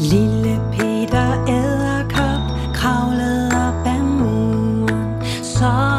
Lille Peter æderkop kravlede op ad muren, så